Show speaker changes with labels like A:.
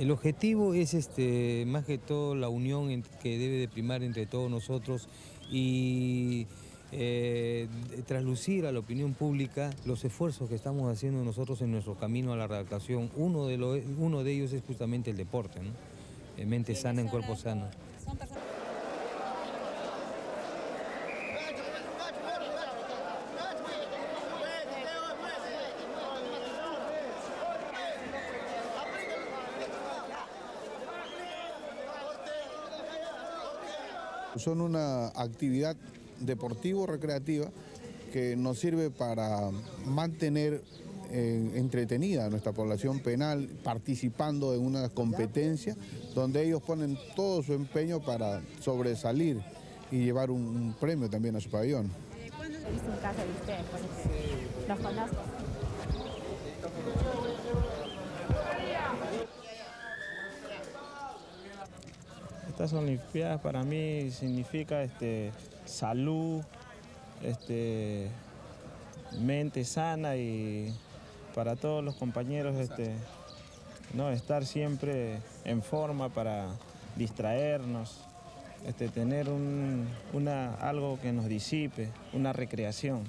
A: El objetivo es este, más que todo la unión que debe de primar entre todos nosotros y eh, traslucir a la opinión pública los esfuerzos que estamos haciendo nosotros en nuestro camino a la redactación. Uno de, uno de ellos es justamente el deporte, ¿no? mente sana en cuerpo sano.
B: Son una actividad deportivo-recreativa que nos sirve para mantener eh, entretenida a nuestra población penal participando en una competencia donde ellos ponen todo su empeño para sobresalir y llevar un, premio también a su pabellón.
C: ¿Cuándo he visto un caso de ustedes? Los conozco.
D: Estas Olimpiadas para mí significa este, salud, este, mente sana y para todos los compañeros este, ¿no? estar siempre en forma para distraernos, este, tener un, una, algo que nos disipe, una recreación.